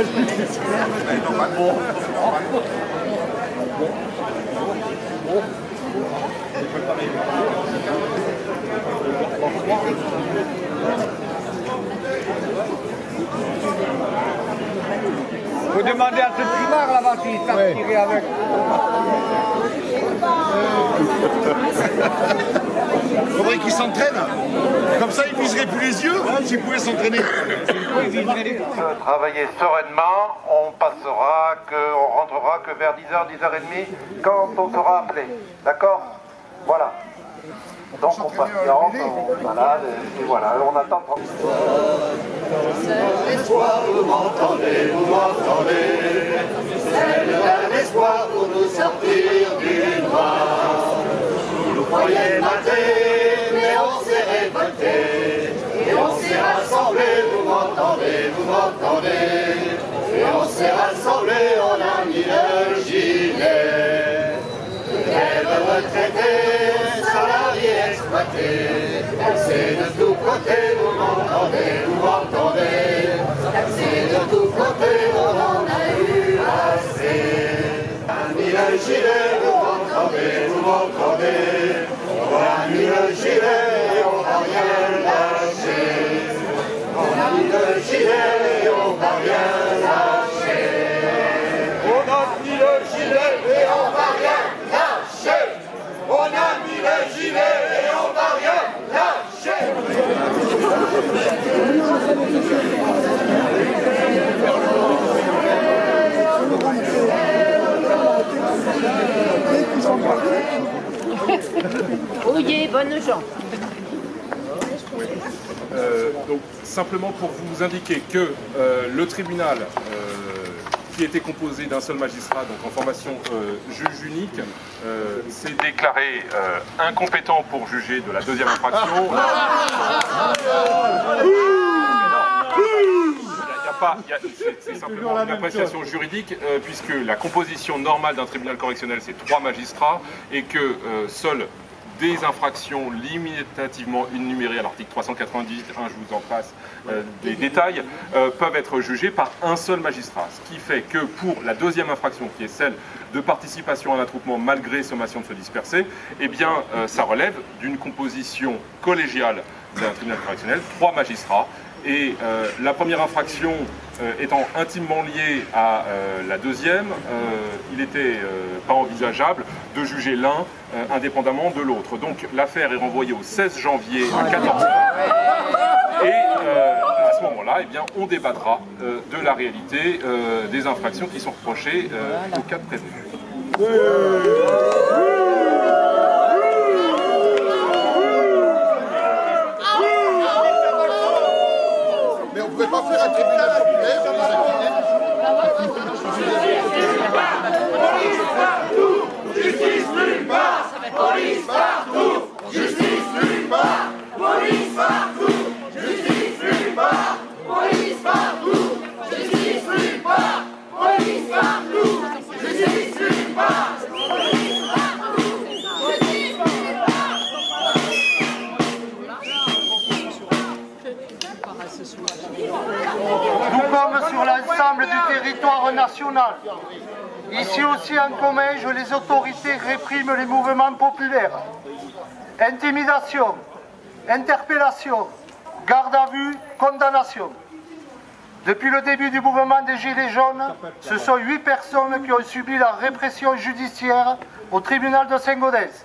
Faut demander à ce primard là-bas s'il savent tirer avec. Faudrait qu'il s'entraîne. Comme ça, il viserait plus les yeux hein, s'il pouvait s'entraîner. Travailler sereinement, on passera, que, on rentrera que vers 10h, 10h30 quand on sera appelé. D'accord? Voilà. Donc on patiente, on malade, et voilà, on attend. C'est l'espoir, vous m'entendez, vous m'entendez. C'est le dernier espoir pour nous sortir du noir. Exploité. Taxé de tous côtés, vous m'entendez, vous m'entendez. Taxé de tous côtés, on en Oyez, bonnes gens. Euh, donc simplement pour vous indiquer que euh, le tribunal euh, qui était composé d'un seul magistrat, donc en formation euh, juge unique, euh, s'est déclaré euh, incompétent pour juger de la deuxième infraction. Pas- c'est- simplement une appréciation juridique, euh, puisque la composition normale d'un tribunal correctionnel, c'est trois magistrats, et que euh, seuls des infractions limitativement énumérées à l'article 398, je vous en passe euh, des détails, euh, peuvent être jugées par un seul magistrat. Ce qui fait que pour la deuxième infraction, qui est celle de participation à un attroupement malgré sommation de se disperser, eh bien, euh, ça relève d'une composition collégiale d'un tribunal correctionnel, trois magistrats, et euh, la première infraction euh, étant intimement liée à euh, la deuxième, il n'était pas envisageable de juger l'un indépendamment de l'autre. Donc l'affaire est renvoyée au 16 janvier à 14h. Et à ce moment-là, eh on débattra de la réalité des infractions qui sont reprochées euh, au cas pas faire un tribunal populaire répriment les mouvements populaires. Intimidation, interpellation, garde à vue, condamnation. Depuis le début du mouvement des Gilets jaunes, ce sont huit personnes qui ont subi la répression judiciaire au tribunal de Saint-Gaudens.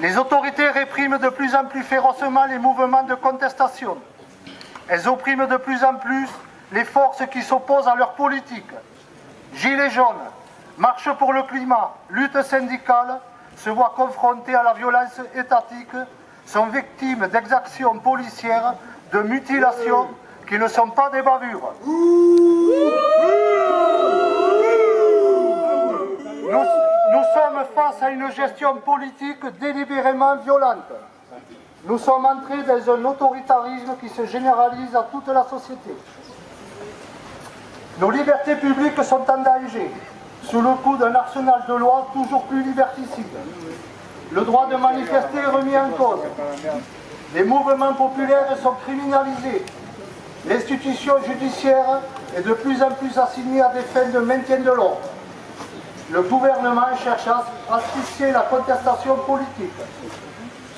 Les autorités répriment de plus en plus férocement les mouvements de contestation. Elles oppriment de plus en plus les forces qui s'opposent à leur politique. Gilets jaunes, marche pour le climat, lutte syndicale se voient confrontées à la violence étatique, sont victimes d'exactions policières, de mutilations qui ne sont pas des bavures. Nous, nous sommes face à une gestion politique délibérément violente. Nous sommes entrés dans un autoritarisme qui se généralise à toute la société. Nos libertés publiques sont en danger, sous le coup d'un arsenal de lois toujours plus liberticide. Le droit de manifester est remis en cause. Les mouvements populaires sont criminalisés. L'institution judiciaire est de plus en plus assignée à des fins de maintien de l'ordre. Le gouvernement cherche à asphyxier la contestation politique.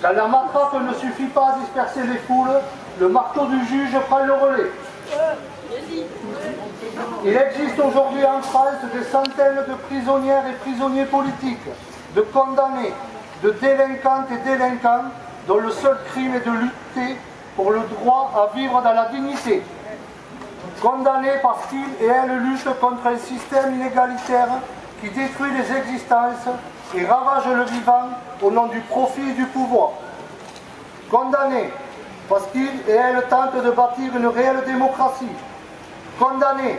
Quand la matraque ne suffit pas à disperser les foules, le marteau du juge prend le relais. Il existe aujourd'hui en France des centaines de prisonnières et prisonniers politiques, de condamnés, de délinquantes et délinquants dont le seul crime est de lutter pour le droit à vivre dans la dignité. Condamnés parce qu'ils et elles luttent contre un système inégalitaire qui détruit les existences et ravage le vivant au nom du profit et du pouvoir. Condamnés parce qu'ils et elles tentent de bâtir une réelle démocratie. Condamnés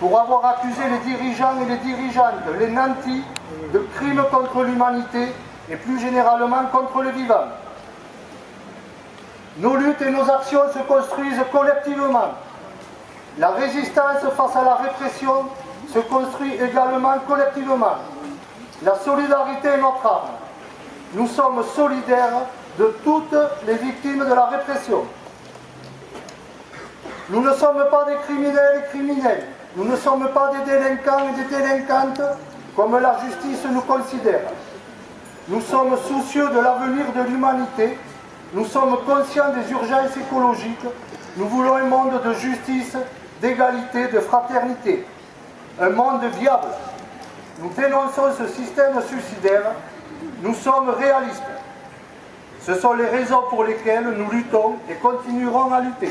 pour avoir accusé les dirigeants et les dirigeantes, les nantis, de crimes contre l'humanité et plus généralement contre le vivant. Nos luttes et nos actions se construisent collectivement. La résistance face à la répression se construit également collectivement. La solidarité est notre arme. Nous sommes solidaires de toutes les victimes de la répression. Nous ne sommes pas des criminels et criminels. Nous ne sommes pas des délinquants et des délinquantes comme la justice nous considère. Nous sommes soucieux de l'avenir de l'humanité. Nous sommes conscients des urgences écologiques. Nous voulons un monde de justice, d'égalité, de fraternité. Un monde viable. Nous dénonçons ce système suicidaire. Nous sommes réalistes. Ce sont les raisons pour lesquelles nous luttons et continuerons à lutter.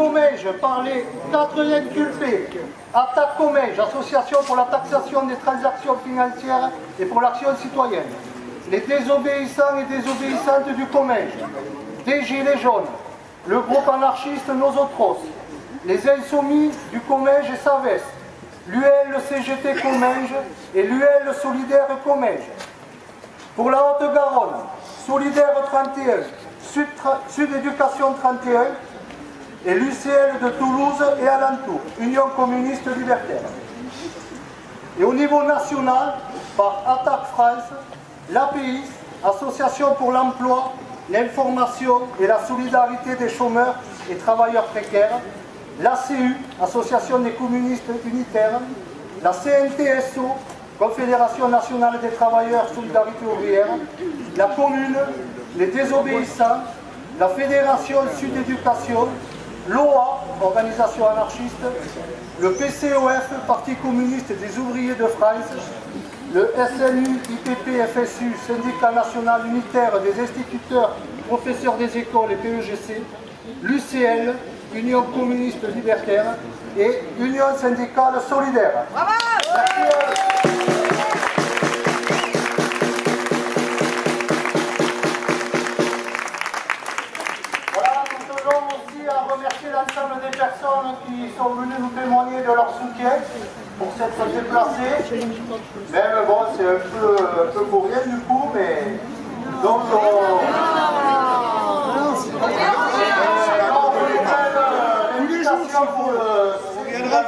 Co-signé en Comège par les quatre inculpés. Attaque Comège, Association pour la taxation des transactions financières et pour l'action citoyenne. Les désobéissants et désobéissantes du Comège. Des Gilets jaunes. Le groupe anarchiste Nosotros. Les insoumis du Comège et Savès. L'UL CGT Comège et l'UL Solidaire Comège. Pour la Haute-Garonne, Solidaire 31, Sud, Sud Éducation 31 et l'UCL de Toulouse et alentour, Union communiste libertaire. Et au niveau national, par Attaque France, l'API, Association pour l'emploi, l'information et la solidarité des chômeurs et travailleurs précaires, l'ACU, Association des communistes unitaires, la CNTSO, Confédération nationale des travailleurs Solidarité ouvrière, la commune, les désobéissants, la Fédération Sud Éducation, l'OA, organisation anarchiste, le PCOF, Parti communiste des ouvriers de France, le SNU, IPP, FSU, Syndicat national unitaire des instituteurs, professeurs des écoles et PEGC, l'UCL, Union communiste libertaire et Union syndicale solidaire. Merci. Personnes qui sont venues nous témoigner de leur soutien pour s'être déplacées. Même bon, c'est un peu, un peu pour rien du coup, mais donc on... Euh, on euh, l'invitation pour le à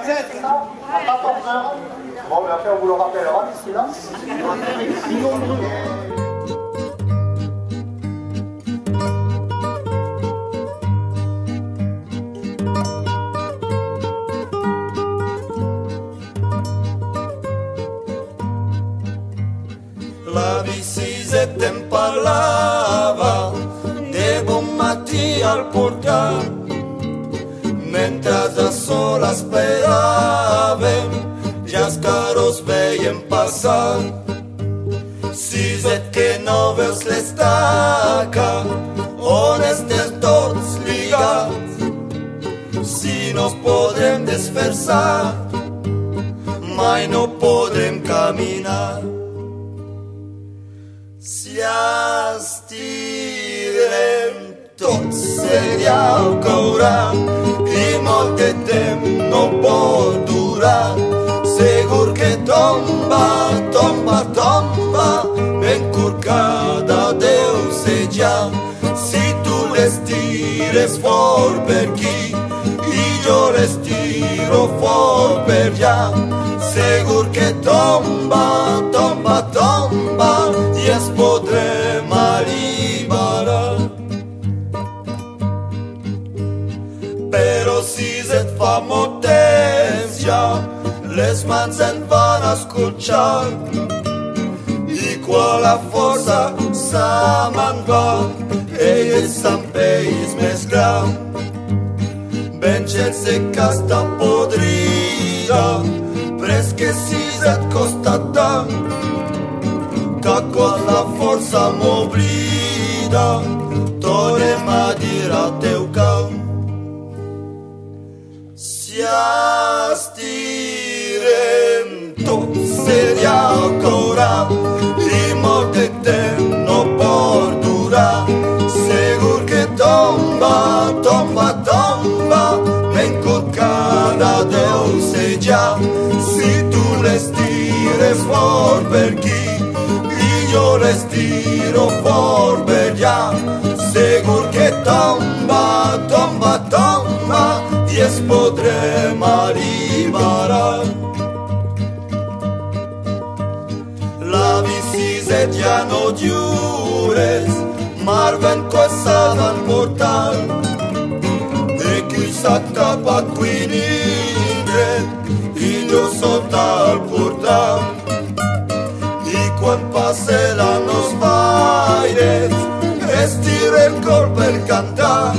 14h. Bon, mais après on vous le rappellera d'ici là. Que no veus l'estaca on estem tots lligats si no podrem desferçar mai no podrem caminar. Si estirem tots seria caurà i molt de temps no pot durar. Segur que încurcat, adeu se Si tu les tires for per chi Y yo les for per ya Segur che tomba, tomba, tomba Yes potrem arrivare Pero si se famo tensia Les mans en van a ascoltar com a força Samangó E São País mesclão Benchelse casta podrida Presquecida costatão Ca com la força moblida Tore ma madira teu cão Se astirem Tot seria corat urez Marven ko savan portal. Neki sat kapat quini ingret Indio sot al portal. Y quan paseran los baires Estire il cor per cantar.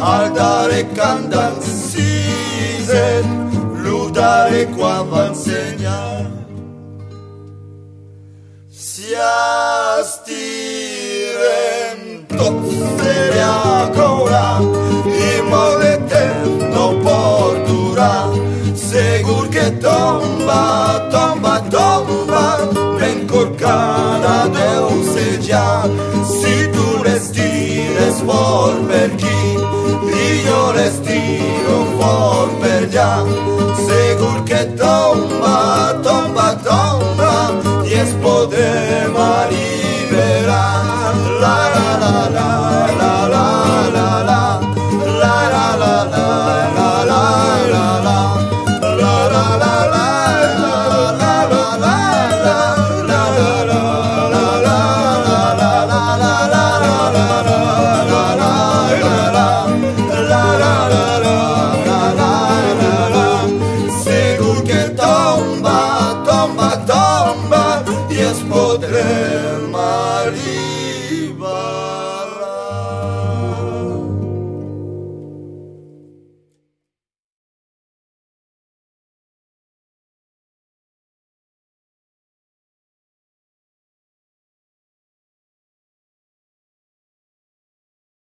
Al dare candan siset Ludare qua va insegnar. Zjastirem to seria kola I mole temno portura Segur che tomba, tomba, tomba Nen corcana deus già Si tu resti for per chi? Io resti for per già. Segur che tomba, tomba poder.